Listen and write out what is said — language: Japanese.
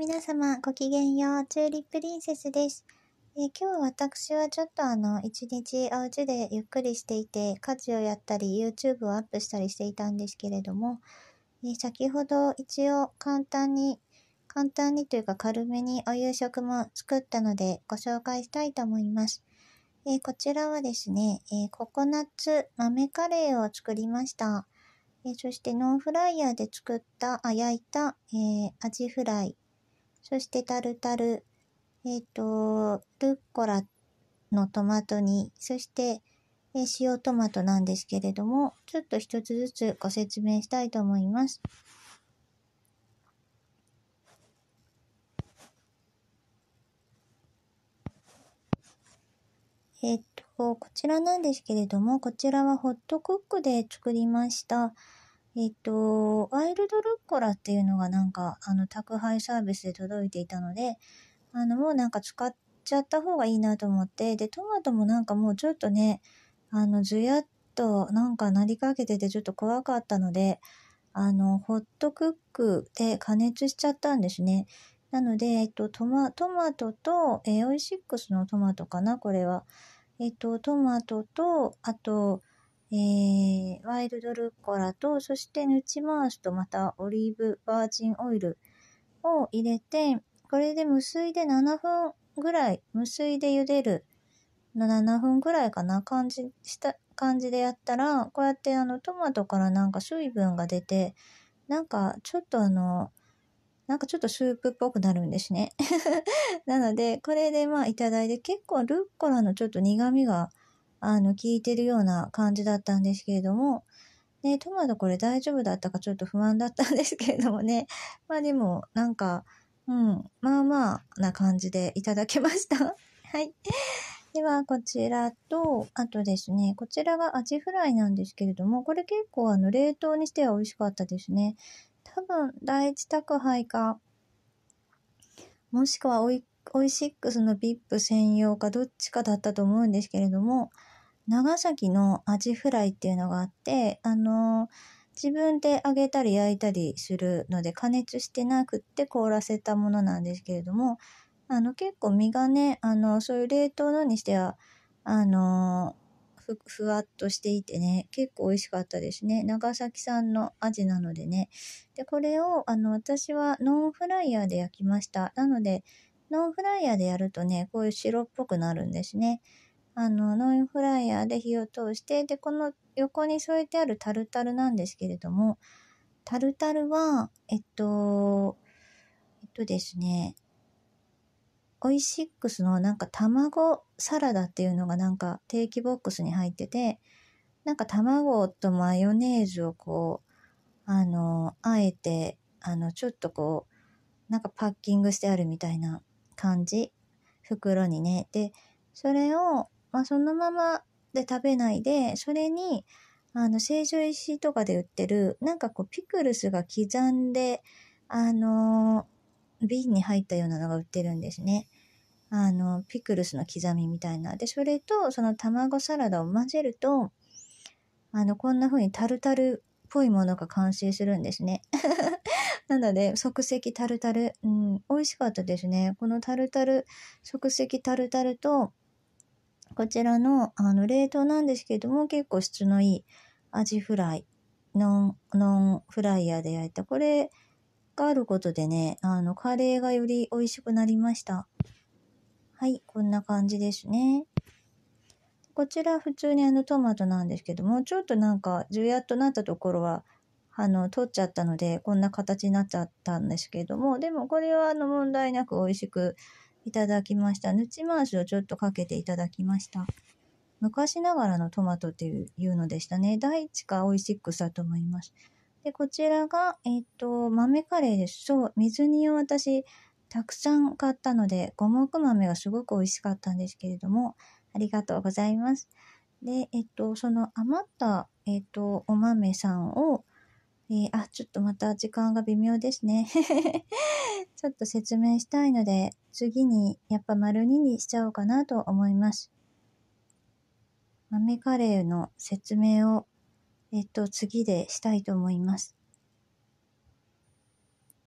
皆様ごきげんよう、チューリップリンセスです。え今日私はちょっとあの、一日お家でゆっくりしていて、家事をやったり、YouTube をアップしたりしていたんですけれども、え先ほど一応簡単に、簡単にというか軽めにお夕食も作ったのでご紹介したいと思います。えこちらはですね、えココナッツ豆カレーを作りました。えそしてノンフライヤーで作った、あ、焼いた、えアジフライ。そしてタルタル、えっ、と、ルッコラのトマト煮、そして、えー塩トマトなんですけれども、ちょっと一つずつご説明したいと思います。えっ、と、こちらなんですけれども、こちらはホットクックで作りました。えっ、と、ワイルドルッコラっていうのがなんか、あの、宅配サービスで届いていたので、あの、もうなんか使っちゃった方がいいなと思って、で、トマトもなんかもうちょっとね、あの、ずやっとなんかなりかけててちょっと怖かったので、あの、ホットクックで加熱しちゃったんですね。なので、えっと、トマ、トマトと、えーオイシックスのトマトかな、これは。えっと、トマトと、あと、えー、ワイルドルッコラと、そしてヌチマースとまたオリーブバージンオイルを入れて、これで無水で7分ぐらい、無水で茹でるの7分ぐらいかな、感じ、した感じでやったら、こうやってあのトマトからなんか水分が出て、なんかちょっとあの、なんかちょっとスープっぽくなるんですね。なので、これでまあいただいて、結構ルッコラのちょっと苦味が、あの、効いてるような感じだったんですけれども、ね、トマトこれ大丈夫だったかちょっと不安だったんですけれどもね。まあでも、なんか、うん、まあまあな感じでいただけました。はい。では、こちらと、あとですね、こちらがアジフライなんですけれども、これ結構あの、冷凍にしては美味しかったですね。多分、第一宅配か、もしくはオイ、オイシックスの VIP 専用かどっちかだったと思うんですけれども、長崎のアジフライっていうのがあって、あの自分で揚げたり焼いたりするので加熱してなくって凍らせたものなんですけれども、あの結構身がね、あの、そういう冷凍のにしては、あのふ、ふわっとしていてね、結構美味しかったですね。長崎産のアジなのでね。で、これを、あの、私はノンフライヤーで焼きました。なので、ノンフライヤーでやるとね、こういう白っぽくなるんですね。あの、ノンフライヤーで火を通して、で、この横に添えてあるタルタルなんですけれども、タルタルは、えっと、えっとですね、オイシックスのなんか卵サラダっていうのがなんか定期ボックスに入ってて、なんか卵とマヨネーズをこう、あの、あえて、あの、ちょっとこう、なんかパッキングしてあるみたいな感じ。袋にね。で、それを、まあ、そのままで食べないで、それに、あの、成城石とかで売ってる、なんかこう、ピクルスが刻んで、あの瓶に入ったようなのが売ってるんですね。あの、ピクルスの刻みみたいな。で、それと、その卵サラダを混ぜると、あの、こんな風にタルタルっぽいものが完成するんですね。なので、即席タルタル、うん、美味しかったですね。このタルタル、即席タルタルと、こちらの、あの、冷凍なんですけども、結構質のいいアジフライ、ノン、ノンフライヤーで焼いた。これがあることでね、あの、カレーがより美味しくなりました。はい、こんな感じですね。こちら普通にあのトマトなんですけども、ちょっとなんか、ジュヤっとなったところは、あの、取っちゃったので、こんな形になっちゃったんですけども、でもこれはあの問題なく美味しくいただきました。ヌチマースをちょっとかけていただきました。昔ながらのトマトっていうのでしたね。第一かオイシックスだと思います。で、こちらが、えっ、と、豆カレーです。そう、水煮を私、たくさん買ったので、五目豆がすごく美味しかったんですけれども、ありがとうございます。で、えっと、その余った、えっと、お豆さんを、えーあ、ちょっとまた時間が微妙ですね。ちょっと説明したいので、次にやっぱ丸2にしちゃおうかなと思います。豆カレーの説明を、えっと、次でしたいと思います。